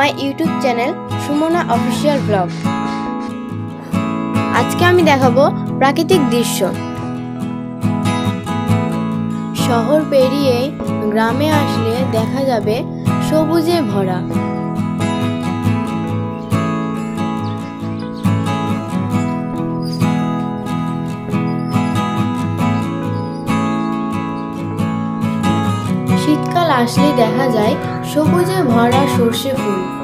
My YouTube channel Sumona official vlog. আজকে আমি দেখাবো প্রাকৃতিক দৃশ্য। শহর পেরিয়ে গ্রামে আসলে দেখা যাবে সবুজে ভরা শীতকাল আসলে দেখা যায় সবুজে ভরা সর্ষে ফুল।